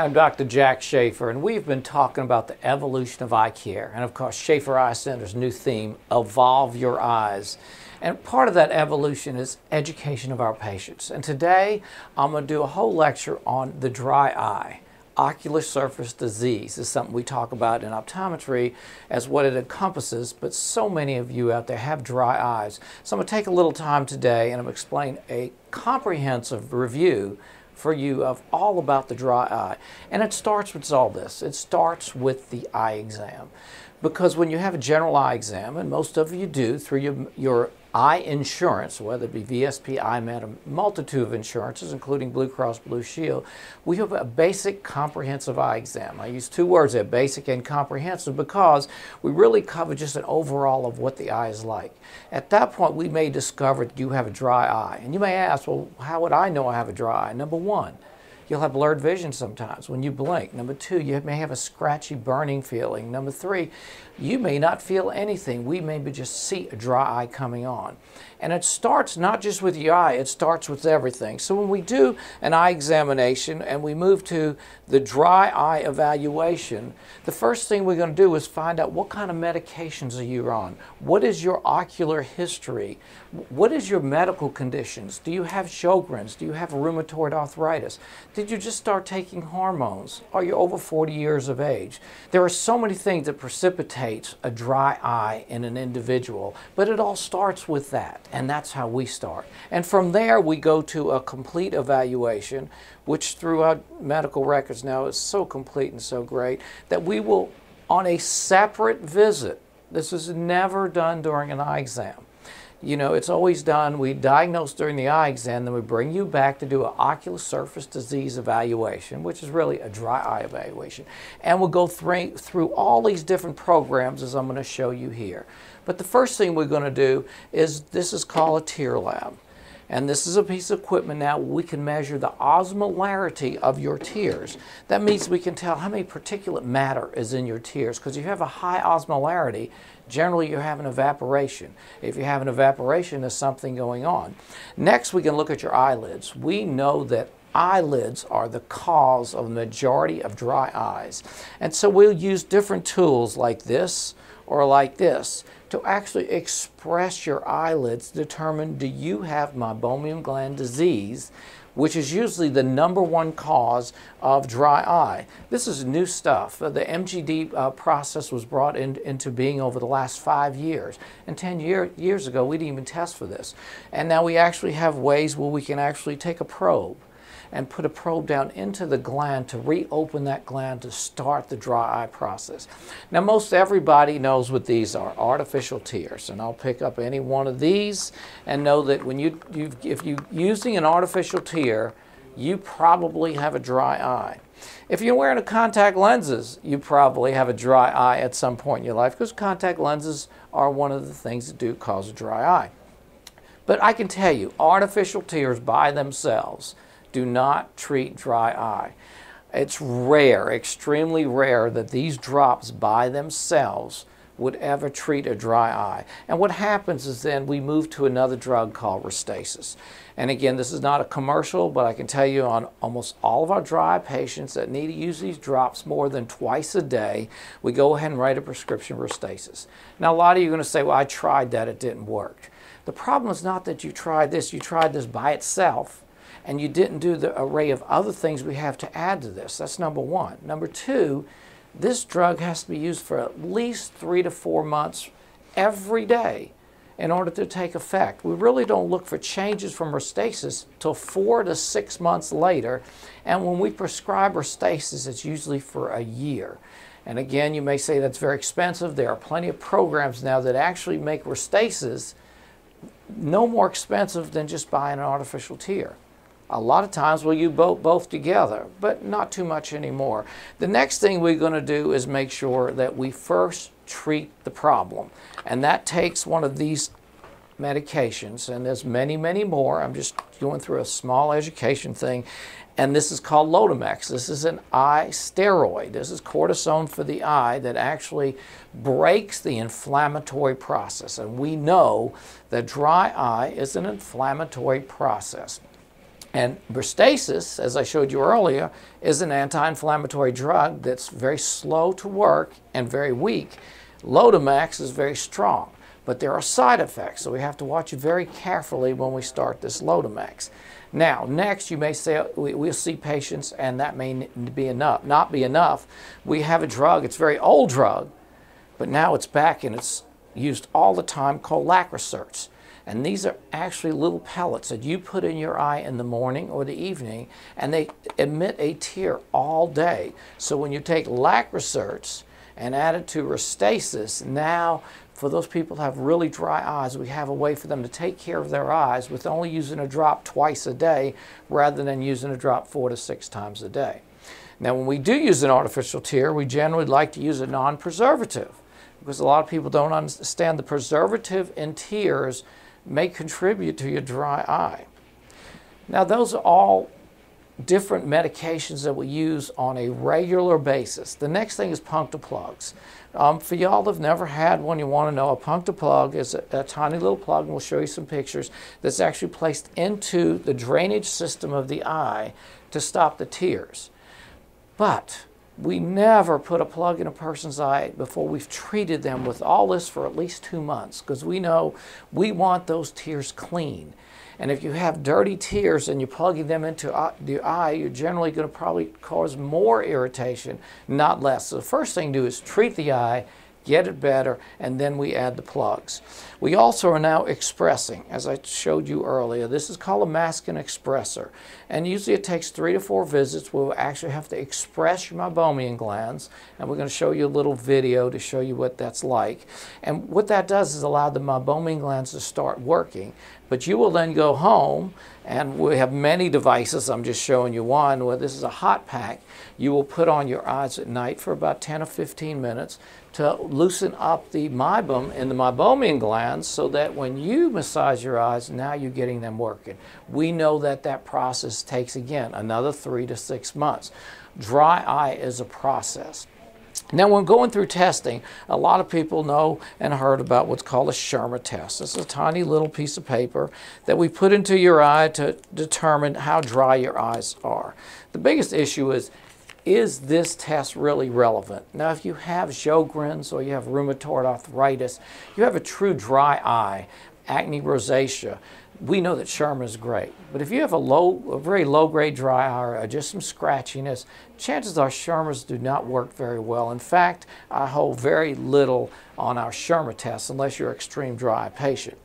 I'm Dr. Jack Schaeffer, and we've been talking about the evolution of eye care. And of course, Schaeffer Eye Center's new theme, Evolve Your Eyes. And part of that evolution is education of our patients. And today, I'm going to do a whole lecture on the dry eye. Ocular surface disease is something we talk about in optometry as what it encompasses, but so many of you out there have dry eyes. So I'm going to take a little time today and I'm going to explain a comprehensive review for you of all about the dry eye. And it starts with all this. It starts with the eye exam. Because when you have a general eye exam, and most of you do through your, your eye insurance, whether it be VSP, EyeMed, a multitude of insurances, including Blue Cross Blue Shield, we have a basic comprehensive eye exam. I use two words there, basic and comprehensive, because we really cover just an overall of what the eye is like. At that point, we may discover that you have a dry eye. And you may ask, well, how would I know I have a dry eye? Number one, You'll have blurred vision sometimes when you blink. Number two, you may have a scratchy burning feeling. Number three, you may not feel anything. We maybe just see a dry eye coming on. And it starts not just with the eye, it starts with everything. So when we do an eye examination and we move to the dry eye evaluation, the first thing we're going to do is find out what kind of medications are you on? What is your ocular history? What is your medical conditions? Do you have Sjogren's? Do you have rheumatoid arthritis? Did you just start taking hormones? Are you over 40 years of age? There are so many things that precipitate a dry eye in an individual, but it all starts with that. And that's how we start. And from there, we go to a complete evaluation, which through our medical records now is so complete and so great that we will, on a separate visit, this is never done during an eye exam. You know, it's always done, we diagnose during the eye exam, then we bring you back to do an ocular surface disease evaluation, which is really a dry eye evaluation. And we'll go through, through all these different programs as I'm going to show you here. But the first thing we're going to do is this is called a tear lab. And this is a piece of equipment now we can measure the osmolarity of your tears. That means we can tell how many particulate matter is in your tears because if you have a high osmolarity, generally you have an evaporation. If you have an evaporation, there's something going on. Next, we can look at your eyelids. We know that eyelids are the cause of the majority of dry eyes. And so we'll use different tools like this or like this to actually express your eyelids, determine do you have meibomian gland disease, which is usually the number one cause of dry eye. This is new stuff. The MGD uh, process was brought in, into being over the last five years. And 10 year, years ago, we didn't even test for this. And now we actually have ways where we can actually take a probe and put a probe down into the gland to reopen that gland to start the dry eye process. Now most everybody knows what these are, artificial tears. And I'll pick up any one of these and know that when you, if you're using an artificial tear, you probably have a dry eye. If you're wearing a contact lenses, you probably have a dry eye at some point in your life because contact lenses are one of the things that do cause a dry eye. But I can tell you, artificial tears by themselves do not treat dry eye. It's rare, extremely rare, that these drops by themselves would ever treat a dry eye. And what happens is then we move to another drug called Restasis. And again, this is not a commercial, but I can tell you on almost all of our dry patients that need to use these drops more than twice a day, we go ahead and write a prescription for Restasis. Now, a lot of you are going to say, well, I tried that, it didn't work. The problem is not that you tried this, you tried this by itself and you didn't do the array of other things we have to add to this. That's number one. Number two, this drug has to be used for at least three to four months every day in order to take effect. We really don't look for changes from Restasis till four to six months later. And when we prescribe Restasis, it's usually for a year. And again, you may say that's very expensive. There are plenty of programs now that actually make Restasis no more expensive than just buying an artificial tear. A lot of times we'll use both, both together, but not too much anymore. The next thing we're going to do is make sure that we first treat the problem. And that takes one of these medications, and there's many, many more. I'm just going through a small education thing. And this is called Lotemax. This is an eye steroid. This is cortisone for the eye that actually breaks the inflammatory process. And we know that dry eye is an inflammatory process. And Restasis, as I showed you earlier, is an anti-inflammatory drug that's very slow to work and very weak. Lotemax is very strong, but there are side effects, so we have to watch it very carefully when we start this Lotemax. Now, next you may say, we, will see patients and that may be enough, not be enough. We have a drug, it's a very old drug, but now it's back and it's used all the time called Lacriserts. And these are actually little pellets that you put in your eye in the morning or the evening, and they emit a tear all day. So when you take Lacriserts and add it to Restasis, now for those people who have really dry eyes, we have a way for them to take care of their eyes with only using a drop twice a day rather than using a drop four to six times a day. Now, when we do use an artificial tear, we generally like to use a non-preservative because a lot of people don't understand the preservative in tears may contribute to your dry eye. Now, those are all different medications that we use on a regular basis. The next thing is punctal plugs. Um, for y'all that have never had one, you want to know a punctal plug is a, a, tiny little plug, and we'll show you some pictures, that's actually placed into the drainage system of the eye to stop the tears. But we never put a plug in a person's eye before we've treated them with all this for at least two months because we know we want those tears clean. And if you have dirty tears and you're plugging them into uh, the eye, you're generally going to probably cause more irritation, not less. So the first thing to do is treat the eye get it better, and then we add the plugs. We also are now expressing, as I showed you earlier. This is called a masking expressor. And usually it takes three to four visits. We'll actually have to express your meibomian glands, and we're going to show you a little video to show you what that's like. And what that does is allow the meibomian glands to start working. But you will then go home, and we have many devices. I'm just showing you one where this is a hot pack. You will put on your eyes at night for about 10 or 15 minutes to loosen up the meibum in the meibomian glands so that when you massage your eyes, now you're getting them working. We know that that process takes, again, another three to six months. Dry eye is a process. Now, when going through testing, a lot of people know and heard about what's called a Schirmer test. Is a tiny little piece of paper that we put into your eye to determine how dry your eyes are. The biggest issue is is this test really relevant? Now, if you have Sjogren's or you have rheumatoid arthritis, you have a true dry eye, acne rosacea, we know that Schirmer is great. But if you have a low, a very low grade dry eye or just some scratchiness, chances are Schirmers do not work very well. In fact, I hold very little on our Schirmer test unless you're an extreme dry patient.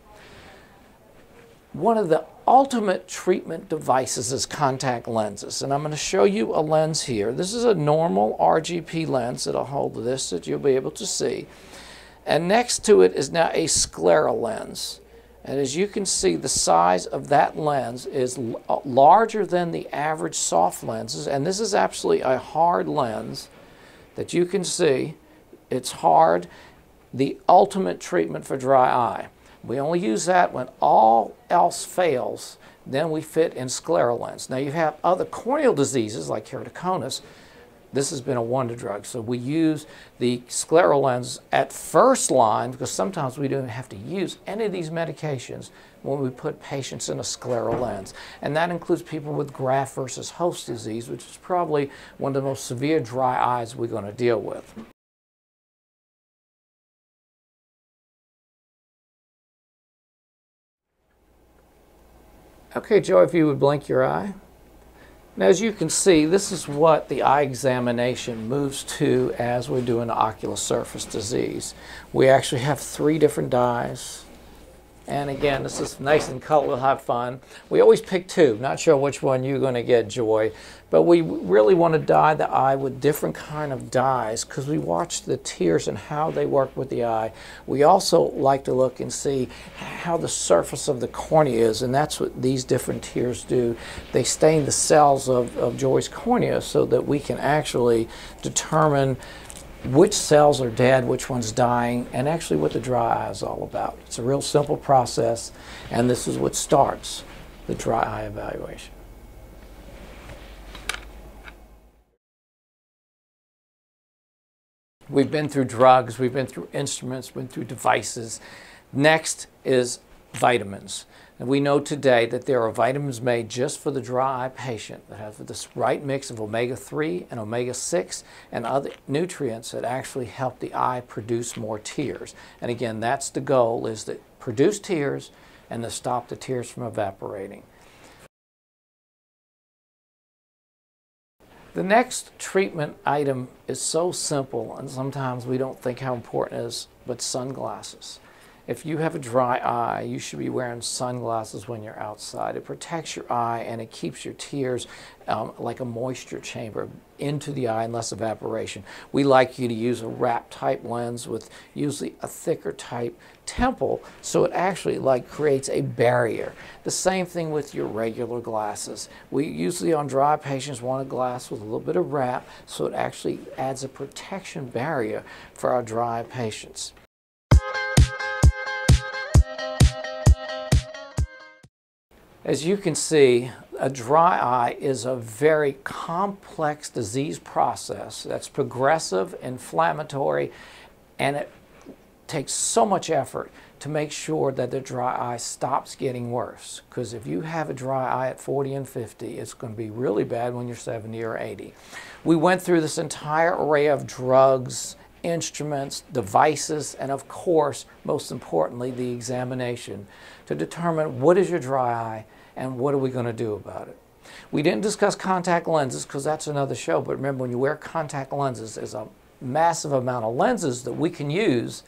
One of the ultimate treatment devices is contact lenses. And I'm going to show you a lens here. This is a normal RGP lens that'll hold this that you'll be able to see. And next to it is now a scleral lens. And as you can see, the size of that lens is uh, larger than the average soft lenses. And this is absolutely a hard lens that you can see. It's hard. The ultimate treatment for dry eye. We only use that when all else fails. Then we fit in scleral lens. Now you have other corneal diseases like keratoconus. This has been a wonder drug. So we use the scleral lens at first line because sometimes we don't have to use any of these medications when we put patients in a scleral lens. And that includes people with graft versus host disease, which is probably one of the most severe dry eyes we're going to deal with. Okay, Joe, if you would blink your eye. Now, as you can see, this is what the eye examination moves to as we do an ocular surface disease. We actually have three different dyes. And again, this is nice and color. We'll have fun. We always pick two. Not sure which one you're going to get, Joy. But we really want to dye the eye with different kind of dyes because we watch the tears and how they work with the eye. We also like to look and see how the surface of the cornea is. And that's what these different tears do. They stain the cells of, of Joy's cornea so that we can actually determine which cells are dead, which one's dying, and actually what the dry eye is all about. It's a real simple process, and this is what starts the dry eye evaluation. We've been through drugs, we've been through instruments, we've been through devices. Next is vitamins. And we know today that there are vitamins made just for the dry eye patient that have this right mix of omega 3 and omega 6 and other nutrients that actually help the eye produce more tears. And again, that's the goal is to produce tears and to stop the tears from evaporating. The next treatment item is so simple, and sometimes we don't think how important it is, but sunglasses. If you have a dry eye, you should be wearing sunglasses when you're outside. It protects your eye and it keeps your tears um, like a moisture chamber into the eye and less evaporation. We like you to use a wrap type lens with usually a thicker type temple so it actually like creates a barrier. The same thing with your regular glasses. We usually on dry patients want a glass with a little bit of wrap so it actually adds a protection barrier for our dry patients. As you can see, a dry eye is a very complex disease process that's progressive, inflammatory, and it takes so much effort to make sure that the dry eye stops getting worse. Because if you have a dry eye at 40 and 50, it's going to be really bad when you're 70 or 80. We went through this entire array of drugs, instruments, devices, and of course, most importantly, the examination to determine what is your dry eye and what are we going to do about it. We didn't discuss contact lenses because that's another show, but remember when you wear contact lenses, there's a massive amount of lenses that we can use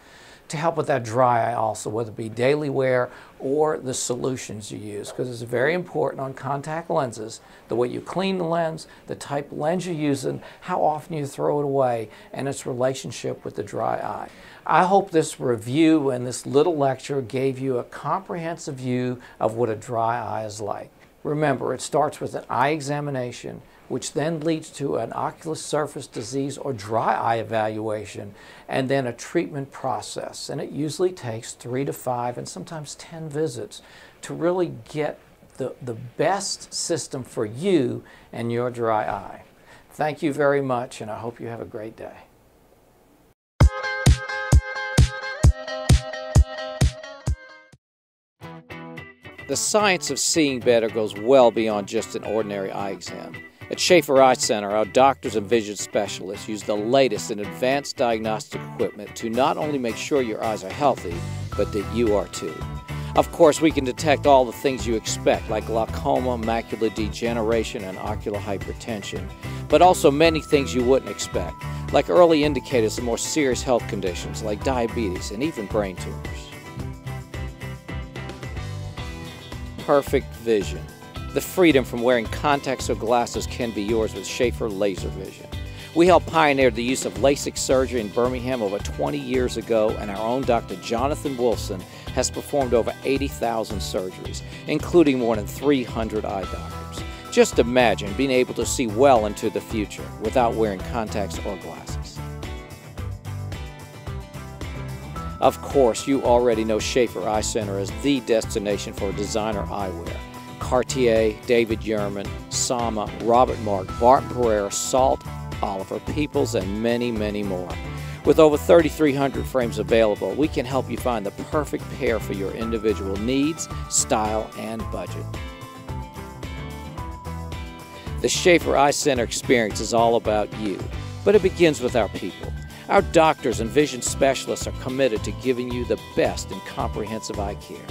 to help with that dry eye also, whether it be daily wear or the solutions you use, because it's very important on contact lenses, the way you clean the lens, the type of lens you're using, how often you throw it away, and its relationship with the dry eye. I hope this review and this little lecture gave you a comprehensive view of what a dry eye is like. Remember, it starts with an eye examination, which then leads to an ocular surface disease or dry eye evaluation, and then a treatment process. And it usually takes three to five and sometimes 10 visits to really get the, the best system for you and your dry eye. Thank you very much, and I hope you have a great day. The science of seeing better goes well beyond just an ordinary eye exam. At Schaeffer Eye Center, our doctors and vision specialists use the latest in advanced diagnostic equipment to not only make sure your eyes are healthy, but that you are too. Of course, we can detect all the things you expect, like glaucoma, macular degeneration, and ocular hypertension, but also many things you wouldn't expect, like early indicators of more serious health conditions like diabetes and even brain tumors. Perfect vision. The freedom from wearing contacts or glasses can be yours with Schaeffer Laser Vision. We helped pioneer the use of LASIK surgery in Birmingham over 20 years ago, and our own Dr. Jonathan Wilson has performed over 80,000 surgeries, including more than 300 eye doctors. Just imagine being able to see well into the future without wearing contacts or glasses. Of course, you already know Schaeffer Eye Center as the destination for designer eyewear. Cartier, David Yurman, Sama, Robert Marc, Bart Perreira, Salt, Oliver, Peoples, and many, many more. With over 3,300 frames available, we can help you find the perfect pair for your individual needs, style, and budget. The Schaeffer Eye Center experience is all about you, but it begins with our people. Our doctors and vision specialists are committed to giving you the best in comprehensive eye care.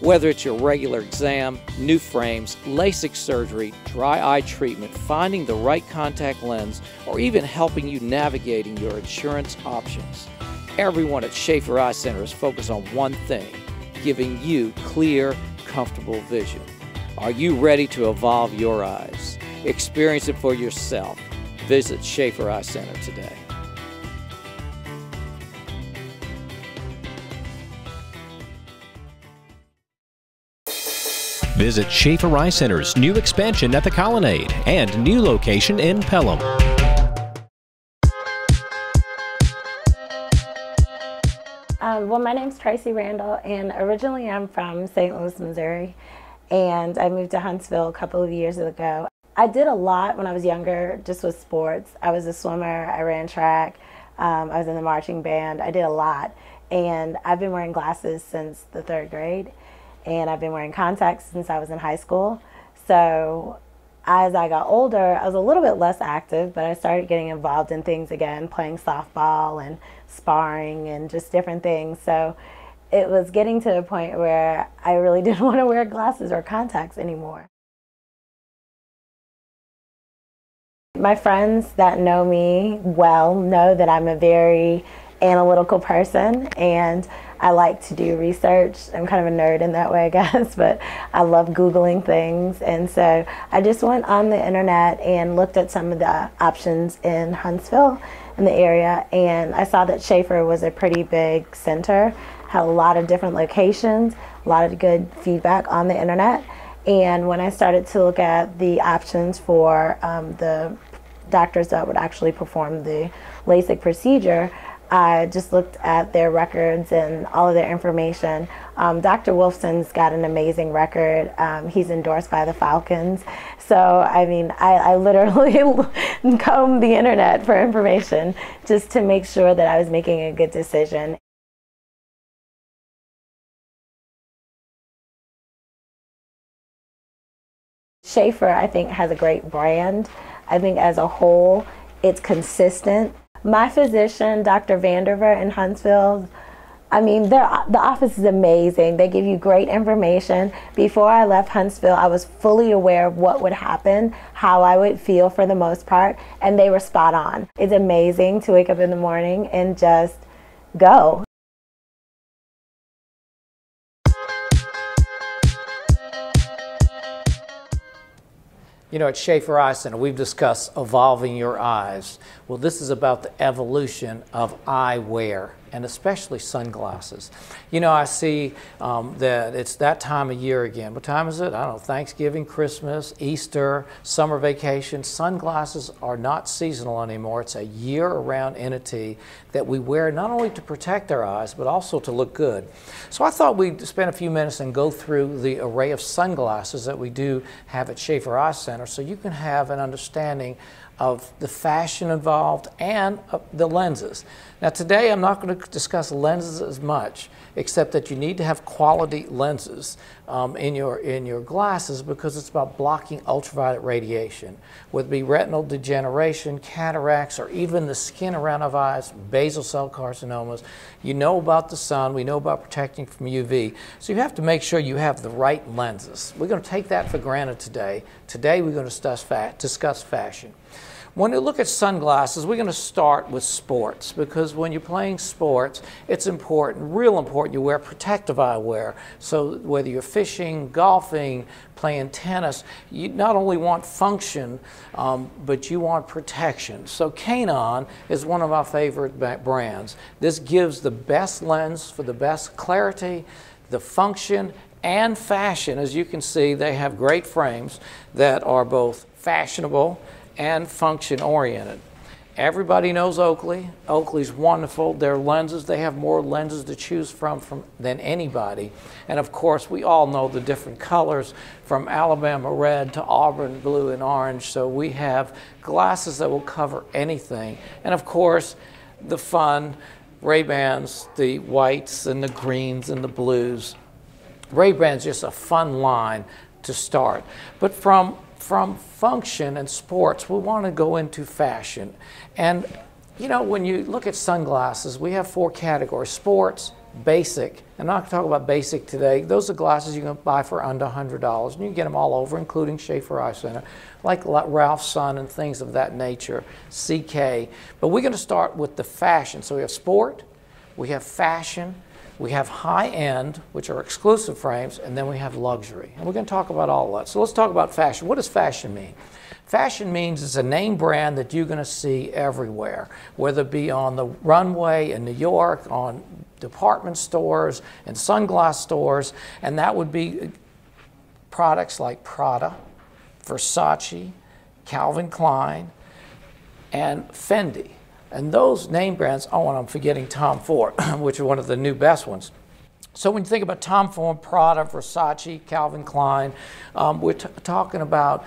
Whether it's your regular exam, new frames, LASIK surgery, dry eye treatment, finding the right contact lens, or even helping you navigating your insurance options. Everyone at Schaeffer Eye Center is focused on one thing giving you clear, comfortable vision. Are you ready to evolve your eyes? Experience it for yourself. Visit Schaeffer Eye Center today. Visit Schaeffer Eye Center's new expansion at the Colonnade and new location in Pelham. Um, well, my name is Tracy Randall, and originally I'm from St. Louis, Missouri, and I moved to Huntsville a couple of years ago. I did a lot when I was younger, just with sports. I was a swimmer, I ran track, um, I was in the marching band, I did a lot, and I've been wearing glasses since the third grade and I've been wearing contacts since I was in high school. So as I got older, I was a little bit less active, but I started getting involved in things again, playing softball and sparring and just different things. So it was getting to a point where I really didn't want to wear glasses or contacts anymore. My friends that know me well know that I'm a very analytical person and I like to do research. I'm kind of a nerd in that way, I guess, but I love Googling things. And so I just went on the internet and looked at some of the options in Huntsville in the area. And I saw that Schaeffer was a pretty big center, had a lot of different locations, a lot of good feedback on the internet. And when I started to look at the options for um, the doctors that would actually perform the LASIK procedure, I just looked at their records and all of their information. Um, Dr. Wolfson's got an amazing record. Um, he's endorsed by the Falcons. So, I mean, I, I literally combed the internet for information just to make sure that I was making a good decision. Schaeffer, I think, has a great brand. I think as a whole, it's consistent. My physician, Dr. Vanderver in Huntsville, I mean, the office is amazing. They give you great information. Before I left Huntsville, I was fully aware of what would happen, how I would feel for the most part, and they were spot on. It's amazing to wake up in the morning and just go. You know, at Schaeffer Eye Center, we've discussed evolving your eyes. Well, this is about the evolution of eyewear and especially sunglasses. You know, I see um, that it's that time of year again. What time is it? I don't know, Thanksgiving, Christmas, Easter, summer vacation. Sunglasses are not seasonal anymore. It's a year-round entity that we wear not only to protect our eyes, but also to look good. So I thought we'd spend a few minutes and go through the array of sunglasses that we do have at Schaeffer Eye Center so you can have an understanding of the fashion involved and the lenses. Now today I'm not going to discuss lenses as much, except that you need to have quality lenses um, in, your, in your glasses because it's about blocking ultraviolet radiation. Whether it be retinal degeneration, cataracts, or even the skin around our eyes, basal cell carcinomas, you know about the sun, we know about protecting from UV, so you have to make sure you have the right lenses. We're going to take that for granted today. Today we're going to discuss, discuss fashion. When you look at sunglasses, we're going to start with sports because when you're playing sports, it's important, real important, you wear protective eyewear. So whether you're fishing, golfing, playing tennis, you not only want function, um, but you want protection. So Kaenon is one of our favorite brands. This gives the best lens for the best clarity, the function, and fashion. As you can see, they have great frames that are both fashionable and function oriented. Everybody knows Oakley. Oakley's wonderful. Their lenses, they have more lenses to choose from, from than anybody. And of course, we all know the different colors from Alabama red to Auburn blue and orange. So we have glasses that will cover anything. And of course, the fun Ray-Bans, the whites and the greens and the blues. Ray-Ban's just a fun line to start. But from from function and sports, we want to go into fashion. And, you know, when you look at sunglasses, we have four categories sports, basic. And I'm not going to talk about basic today. Those are glasses you can buy for under $100, and you can get them all over, including Schaeffer Eye Center, like Ralph Sun and things of that nature, CK. But we're going to start with the fashion. So we have sport, we have fashion, we have high end, which are exclusive frames, and then we have luxury. And we're going to talk about all of that. So let's talk about fashion. What does fashion mean? Fashion means it's a name brand that you're going to see everywhere, whether it be on the runway in New York, on department stores, and sunglass stores, and that would be products like Prada, Versace, Calvin Klein, and Fendi. And those name brands, oh, and I'm forgetting Tom Ford, which are one of the new best ones. So when you think about Tom Ford, Prada, Versace, Calvin Klein, um, we're talking about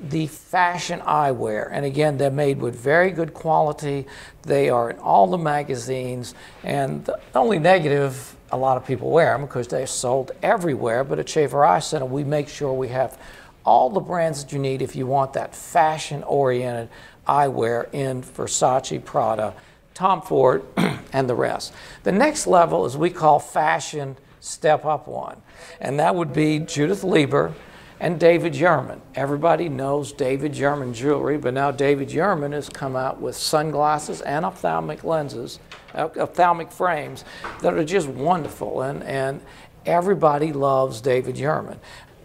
the fashion eyewear. And again, they're made with very good quality. They are in all the magazines. And the only negative, a lot of people wear them because they're sold everywhere. But at Schaeffer Eye Center, we make sure we have all the brands that you need if you want that fashion oriented eyewear in Versace, Prada, Tom Ford, and the rest. The next level is we call fashion step up one, and that would be Judith Leiber and David Yurman. Everybody knows David Yurman jewelry, but now David Yurman has come out with sunglasses and ophthalmic lenses, uh, ophthalmic frames that are just wonderful, and, and everybody loves David Yurman.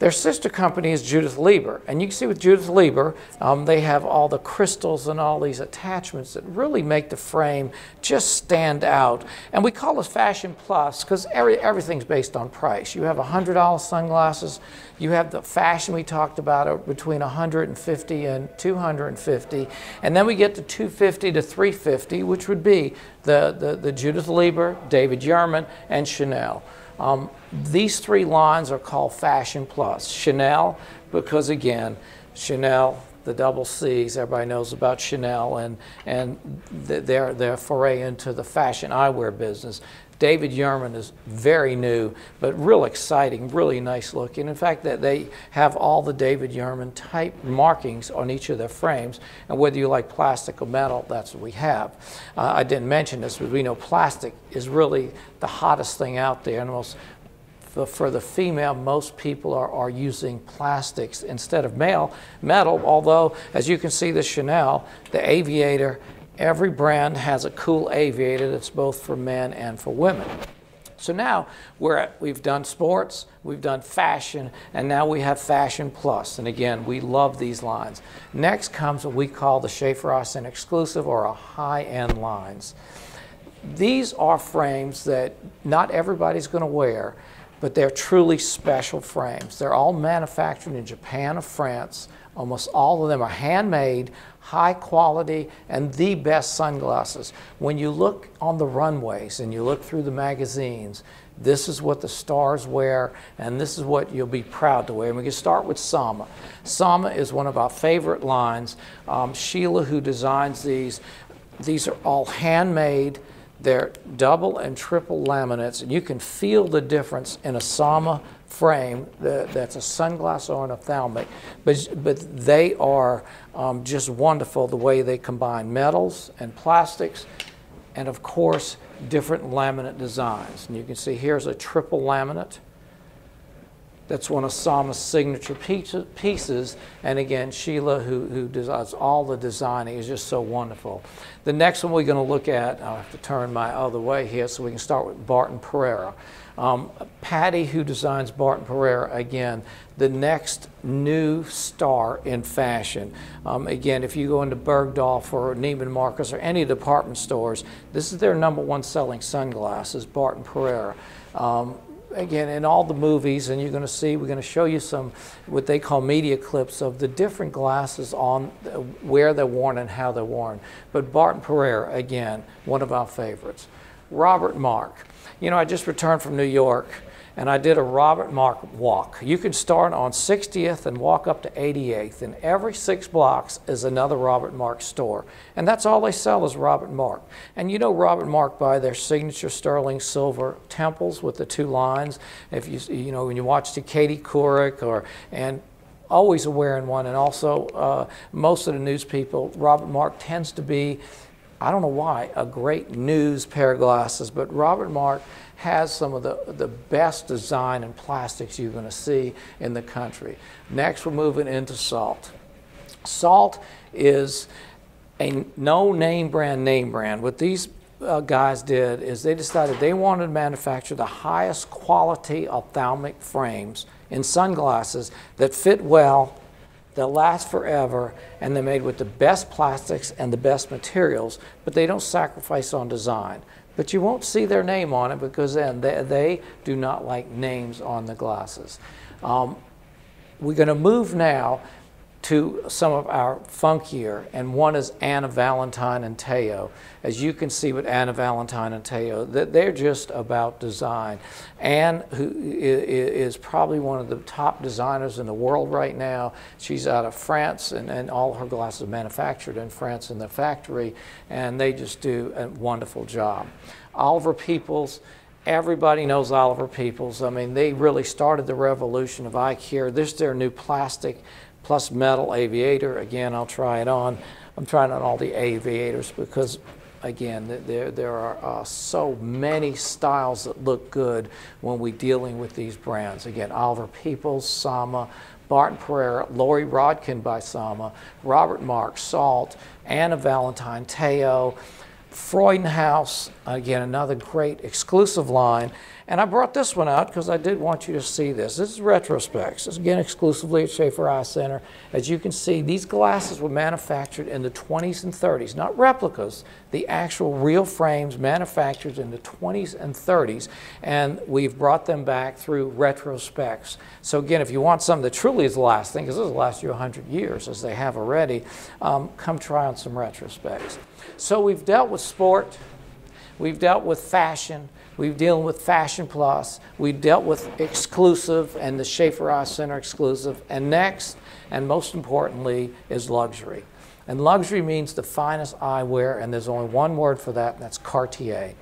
Their sister company is Judith Leiber, and you can see with Judith Leiber, um, they have all the crystals and all these attachments that really make the frame just stand out. And we call this Fashion Plus because every, everything's based on price. You have $100 sunglasses, you have the fashion we talked about uh, between 150 and 250, and then we get to 250 to 350, which would be the, the, the Judith Leiber, David Yurman, and Chanel. Um, these three lines are called Fashion Plus. Chanel, because again, Chanel, the double C's, everybody knows about Chanel and, and their, their foray into the fashion eyewear business. David Yurman is very new, but real exciting, really nice looking. In fact, that they have all the David Yurman type markings on each of their frames, and whether you like plastic or metal, that's what we have. Uh, I didn't mention this, but we know plastic is really the hottest thing out there, and most for, for the female, most people are, are using plastics instead of male metal, although, as you can see, the Chanel, the Aviator, every brand has a cool Aviator that's both for men and for women. So now we're at, we've done sports, we've done fashion, and now we have Fashion Plus. And again, we love these lines. Next comes what we call the Schaeffer Center exclusive or a high-end lines. These are frames that not everybody's going to wear, but they're truly special frames. They're all manufactured in Japan or France. Almost all of them are handmade, high quality, and the best sunglasses. When you look on the runways and you look through the magazines, this is what the stars wear, and this is what you'll be proud to wear. And we can start with Sama. Sama is one of our favorite lines. Um, Sheila, who designs these, these are all handmade. They're double and triple laminates, and you can feel the difference in a Sama frame that, that's a sunglass or an ophthalmic, but, but they are um, just wonderful the way they combine metals and plastics, and of course, different laminate designs. And you can see here's a triple laminate. That's one of Sama's signature pieces. And again, Sheila, who, who does all the designing, is just so wonderful. The next one we're going to look at, I'll have to turn my other way here so we can start with Barton Perreira. Um, Patty, who designs Barton Perreira, again, the next new star in fashion. Um, again, if you go into Bergdorf or Neiman Marcus or any department stores, this is their number one selling sunglasses, Barton Perreira. Um, again, in all the movies, and you're going to see, we're going to show you some what they call media clips of the different glasses on where they're worn and how they're worn. But Barton Perreira, again, one of our favorites. Robert Marc. You know, I just returned from New York and I did a Robert Marc walk. You can start on 60th and walk up to 88th, and every six blocks is another Robert Marc store. And that's all they sell is Robert Marc. And you know Robert Marc by their signature sterling silver temples with the two lines. If you you know when you watch the Katie Couric or and always wearing one, and also uh, most of the news people, Robert Marc tends to be. I don't know why, a great news pair of glasses, but Robert Marc has some of the, the best design and plastics you're going to see in the country. Next, we're moving into salt. Salt is a no name brand name brand. What these uh, guys did is they decided they wanted to manufacture the highest quality ophthalmic frames in sunglasses that fit well, that last forever, and they're made with the best plastics and the best materials, but they don't sacrifice on design. But you won't see their name on it because then they, they do not like names on the glasses. Um, we're going to move now. To some of our funkier, and one is Anna Valentine and Theo. As you can see with Anna Valentine and Theo, that they're just about design. Anne, who is probably one of the top designers in the world right now, she's out of France, and, and all her glasses are manufactured in France in the factory, and they just do a wonderful job. Oliver Peoples, Everybody knows Oliver Peoples. I mean, they really started the revolution of eye care. This is their new plastic plus metal aviator. Again, I'll try it on. I'm trying on all the aviators because, again, there, there are uh, so many styles that look good when we're dealing with these brands. Again, Oliver Peoples, Sama, Barton Perreira, Loree Rodkin by Sama, Robert Marc, Salt, Anna Valentine, Theo, Freudenhaus, again, another great exclusive line. And I brought this one out because I did want you to see this. This is retrospecs. Is again exclusively at Schaeffer Eye Center. As you can see, these glasses were manufactured in the 20s and 30s, not replicas, the actual real frames manufactured in the 20s and 30s. And we've brought them back through retrospecs. So again, if you want something that truly is lasting, because this will last you 100 years, as they have already, um, come try on some retrospecs. So we've dealt with sport, we've dealt with fashion, We've dealt with Fashion Plus. We've dealt with exclusive and the Schaeffer Eye Center exclusive. And next, and most importantly, is luxury. And luxury means the finest eyewear, and there's only one word for that, and that's Cartier.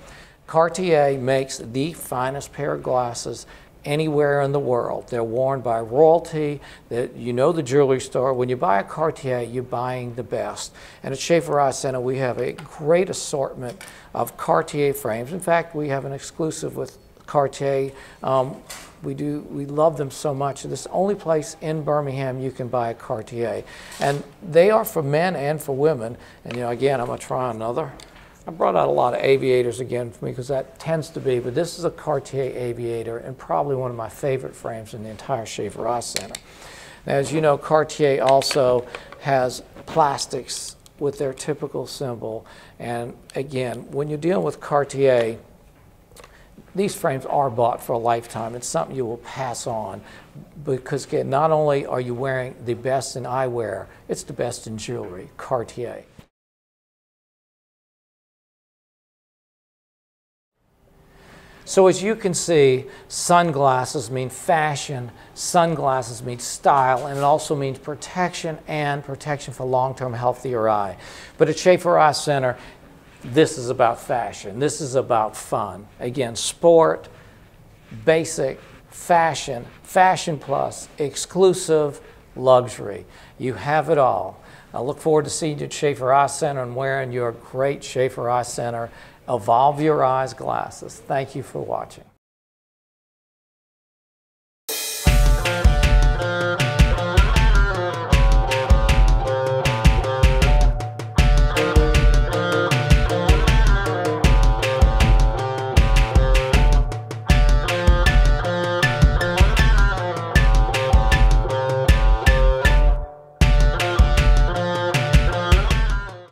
Cartier makes the finest pair of glasses anywhere in the world. They're worn by royalty. That you know the jewelry store. When you buy a Cartier, you're buying the best. And at Schaeffer Eye Center, we have a great assortment of Cartier frames. In fact, we have an exclusive with Cartier. Um, we do. We love them so much. This is the only place in Birmingham you can buy a Cartier, and they are for men and for women. And you know, again, I'm gonna try another. I brought out a lot of aviators again for me because that tends to be, but this is a Cartier aviator and probably one of my favorite frames in the entire Schaeffer Eye Center. As you know, Cartier also has plastics with their typical symbol. And again, when you're dealing with Cartier, these frames are bought for a lifetime. It's something you will pass on because again, not only are you wearing the best in eyewear, it's the best in jewelry, Cartier. So as you can see, sunglasses mean fashion, sunglasses mean style, and it also means protection and protection for long-term healthier eye. But at Schaeffer Eye Center, this is about fashion. This is about fun. Again, sport, basic, fashion, fashion plus, exclusive, luxury. You have it all. I look forward to seeing you at Schaeffer Eye Center and wearing your great Schaeffer Eye Center Evolve Your Eyes glasses. Thank you for watching.